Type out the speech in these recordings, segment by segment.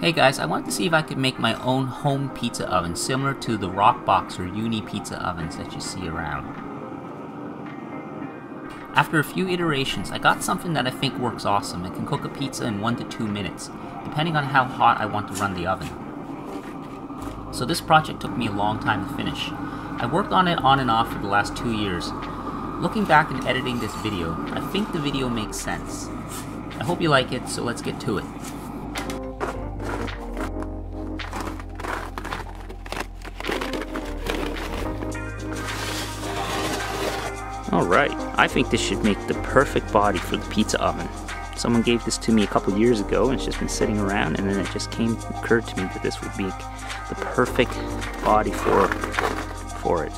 Hey guys, I wanted to see if I could make my own home pizza oven similar to the Roccbox or Ooni pizza ovens that you see around. After a few iterations, I got something that I think works awesome and can cook a pizza in 1 to 2 minutes, depending on how hot I want to run the oven. So this project took me a long time to finish. I worked on it on and off for the last 2 years. Looking back and editing this video, I think the video makes sense. I hope you like it, so let's get to it. Alright, I think this should make the perfect body for the pizza oven. Someone gave this to me a couple years ago and it's just been sitting around and then it just came occurred to me that this would be the perfect body for for it.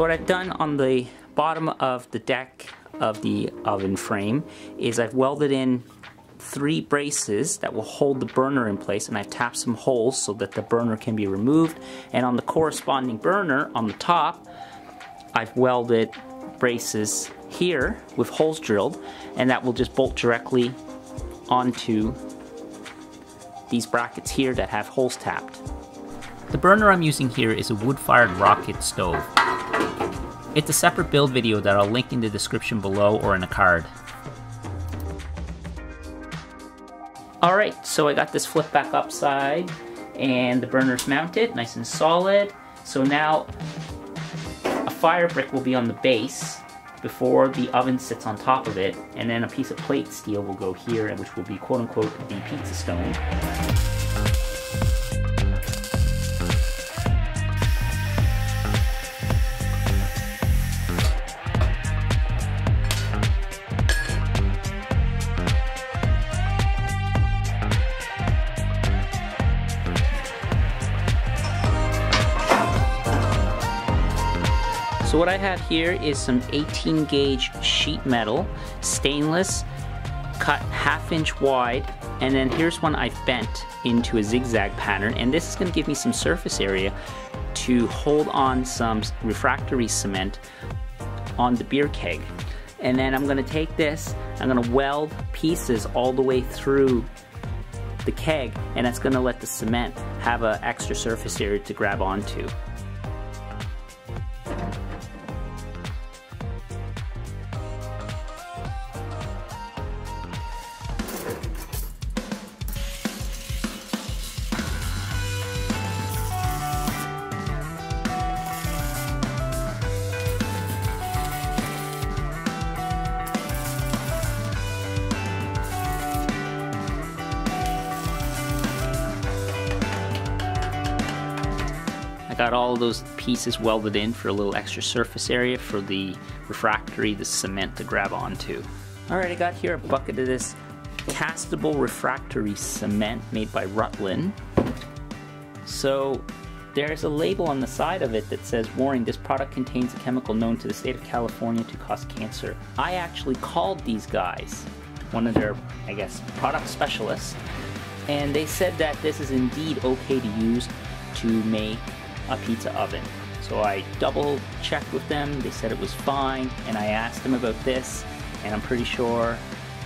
So what I've done on the bottom of the deck of the oven frame is I've welded in three braces that will hold the burner in place and I've tapped some holes so that the burner can be removed and on the corresponding burner on the top I've welded braces here with holes drilled and that will just bolt directly onto these brackets here that have holes tapped. The burner I'm using here is a wood-fired rocket stove. It's a separate build video that I'll link in the description below or in a card. Alright, so I got this flip back upside and the burner's mounted, nice and solid. So now a fire brick will be on the base before the oven sits on top of it, and then a piece of plate steel will go here, which will be quote unquote the pizza stone. So what I have here is some 18 gauge sheet metal, stainless, cut half inch wide, and then here's one I've bent into a zigzag pattern, and this is gonna give me some surface area to hold on some refractory cement on the beer keg. And then I'm gonna take this, I'm gonna weld pieces all the way through the keg, and that's gonna let the cement have an extra surface area to grab onto. Got all those pieces welded in for a little extra surface area for the refractory, the cement to grab onto. Alright, I got here a bucket of this castable refractory cement made by Rutland. So there's a label on the side of it that says, warning, this product contains a chemical known to the state of California to cause cancer. I actually called these guys, one of their, I guess, product specialists, and they said that this is indeed okay to use to make a pizza oven. So I double checked with them, they said it was fine, and I asked them about this, and I'm pretty sure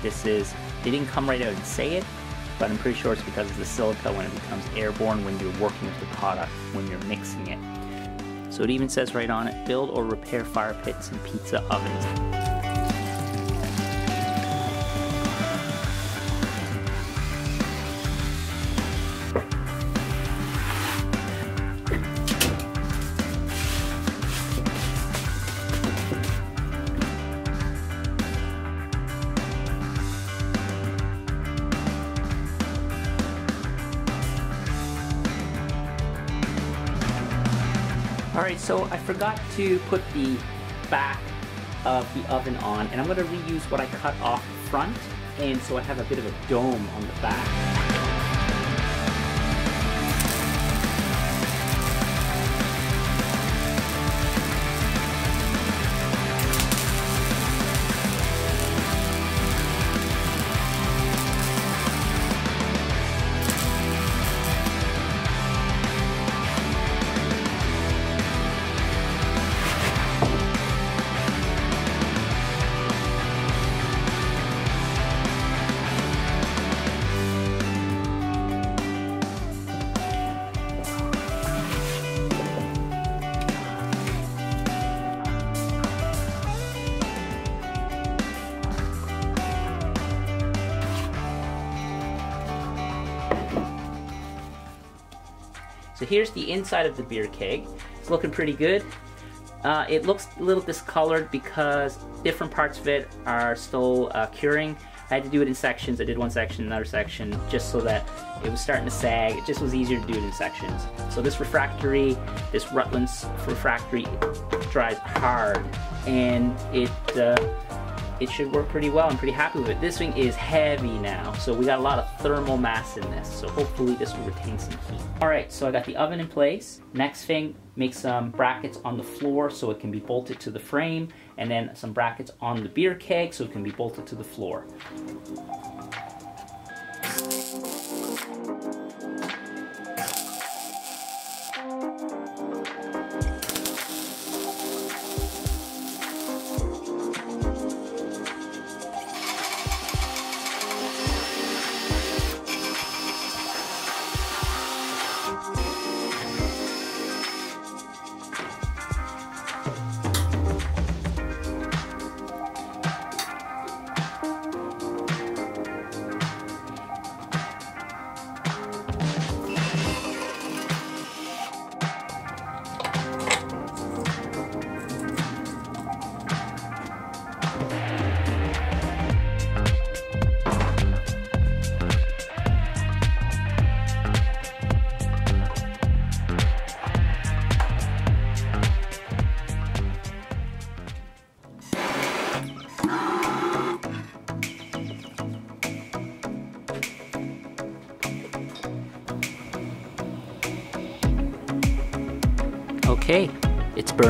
this is, they didn't come right out and say it, but I'm pretty sure it's because of the silica when it becomes airborne when you're working with the product, when you're mixing it. So it even says right on it, build or repair fire pits and pizza ovens. Alright, so I forgot to put the back of the oven on, and I'm going to reuse what I cut off front, and so I have a bit of a dome on the back. So here's the inside of the beer keg. It's looking pretty good. Uh, it looks a little discolored because different parts of it are still uh, curing. I had to do it in sections. I did one section, another section, just so that it was starting to sag. It just was easier to do it in sections. So this refractory, this Rutland's refractory dries hard and it uh, it should work pretty well. I'm pretty happy with it. This thing is heavy now, so we got a lot of thermal mass in this, so hopefully this will retain some heat. All right, so I got the oven in place. Next thing, make some brackets on the floor so it can be bolted to the frame, and then some brackets on the beer keg so it can be bolted to the floor.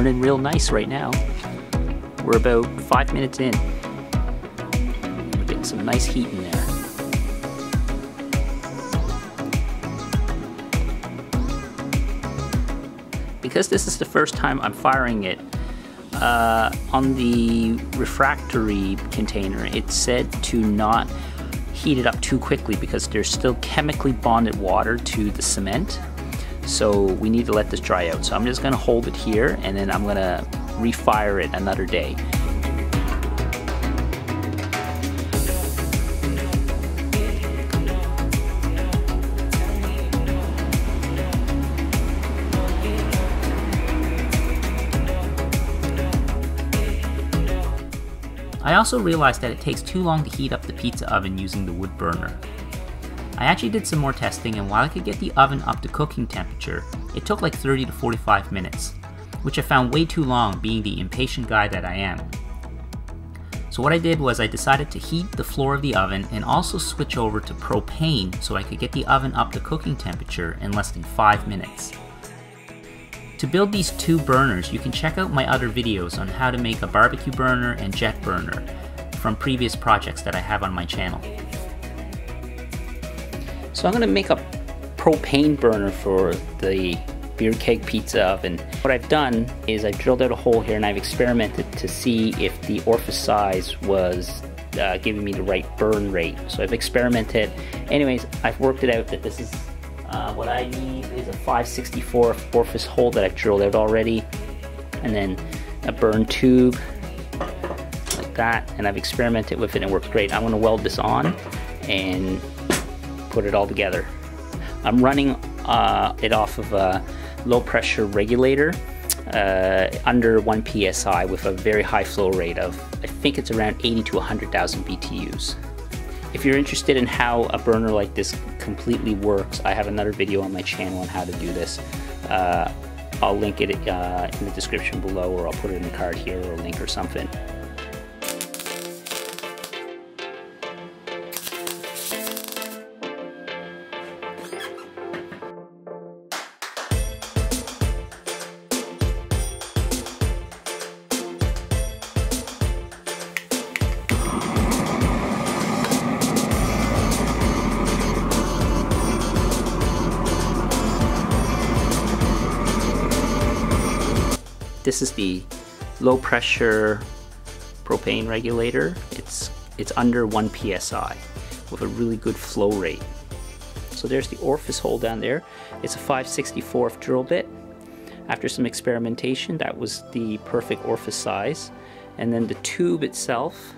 It's burning real nice right now. We're about five minutes in. We're getting some nice heat in there. Because this is the first time I'm firing it, uh, on the refractory container, it said to not heat it up too quickly because there's still chemically bonded water to the cement. So we need to let this dry out. So I'm just gonna hold it here and then I'm gonna refire it another day. I also realized that it takes too long to heat up the pizza oven using the wood burner. I actually did some more testing and while I could get the oven up to cooking temperature, it took like 30 to 45 minutes, which I found way too long being the impatient guy that I am. So what I did was I decided to heat the floor of the oven and also switch over to propane so I could get the oven up to cooking temperature in less than 5 minutes. To build these two burners, you can check out my other videos on how to make a barbecue burner and jet burner from previous projects that I have on my channel. So I'm to make a propane burner for the beer keg pizza oven. What I've done is I've drilled out a hole here and I've experimented to see if the orifice size was uh, giving me the right burn rate. So I've experimented. Anyways, I've worked it out that this is uh, what I need is a 564 orifice hole that I've drilled out already, and then a burn tube like that. And I've experimented with it and it works great. I'm to weld this on and put it all together. I'm running uh, it off of a low pressure regulator uh, under 1 psi with a very high flow rate of I think it's around 80 to 100,000 BTUs. If you're interested in how a burner like this completely works, I have another video on my channel on how to do this. Uh, I'll link it uh, in the description below or I'll put it in the card here or a link or something. This is the low pressure propane regulator. It's, it's under 1 psi with a really good flow rate. So there's the orifice hole down there. It's a 564th drill bit. After some experimentation, that was the perfect orifice size. And then the tube itself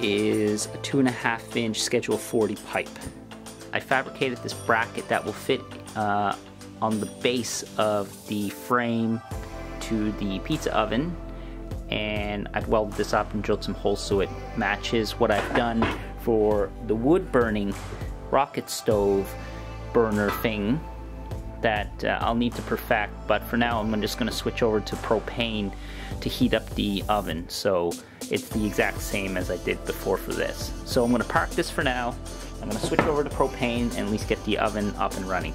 is a two and a half inch schedule 40 pipe. I fabricated this bracket that will fit uh, on the base of the frame to the pizza oven. And I've welded this up and drilled some holes so it matches what I've done for the wood burning rocket stove burner thing that uh, I'll need to perfect. But for now I'm just going to switch over to propane to heat up the oven. So it's the exact same as I did before for this. So I'm going to park this for now. I'm going to switch over to propane and at least get the oven up and running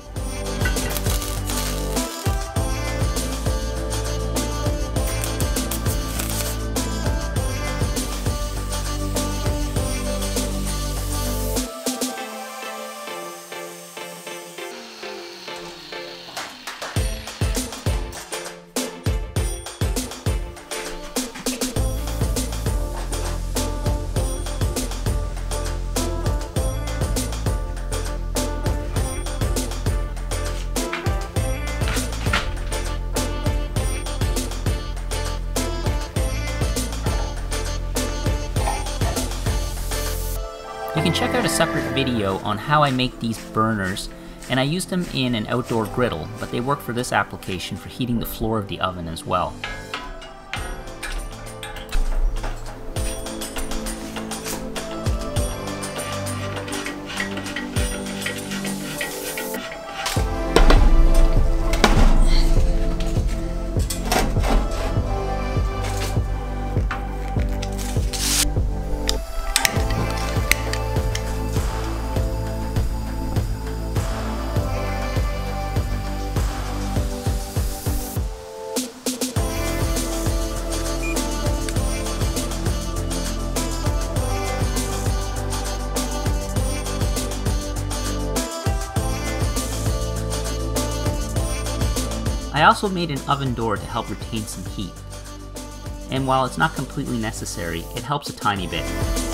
check out a separate video on how I make these burners, and I use them in an outdoor griddle, but they work for this application for heating the floor of the oven as well. I also made an oven door to help retain some heat. And while it's not completely necessary, it helps a tiny bit.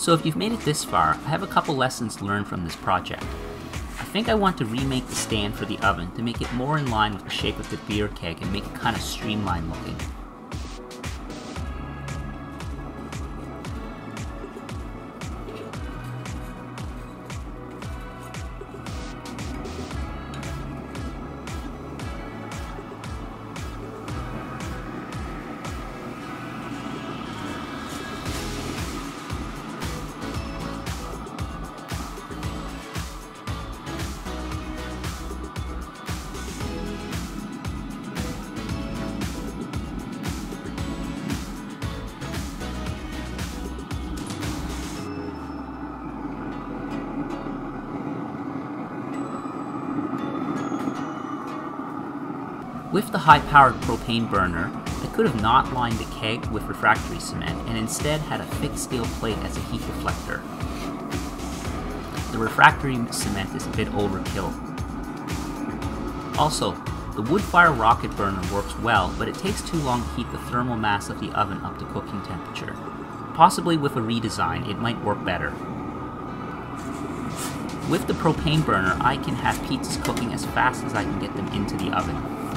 So if you've made it this far, I have a couple lessons learned from this project. I think I want to remake the stand for the oven to make it more in line with the shape of the beer keg and make it kind of streamlined looking. With the high-powered propane burner, I could have not lined the keg with refractory cement and instead had a thick steel plate as a heat deflector. The refractory cement is a bit overkill. Also, the wood fire rocket burner works well, but it takes too long to heat the thermal mass of the oven up to cooking temperature. Possibly with a redesign, it might work better. With the propane burner, I can have pizzas cooking as fast as I can get them into the oven.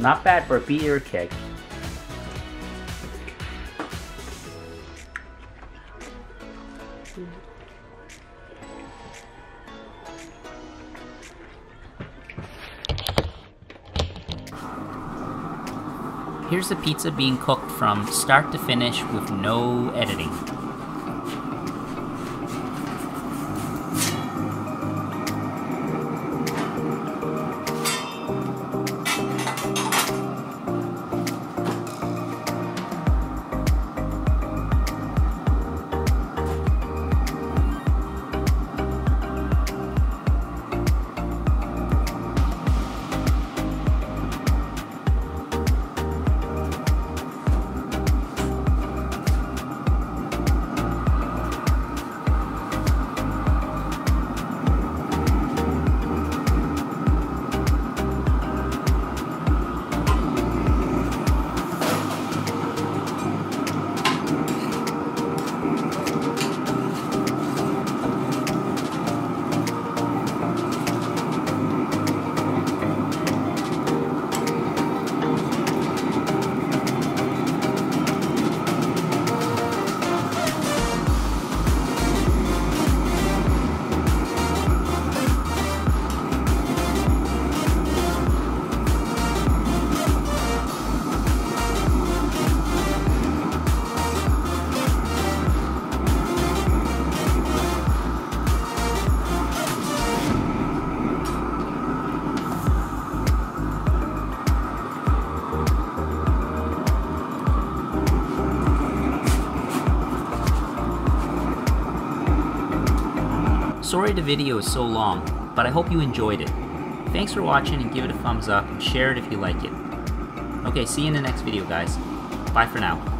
Not bad for a beer kick. Here's the pizza being cooked from start to finish with no editing. Sorry the video is so long, but I hope you enjoyed it. Thanks for watching and give it a thumbs up and share it if you like it. Okay, see you in the next video guys. Bye for now.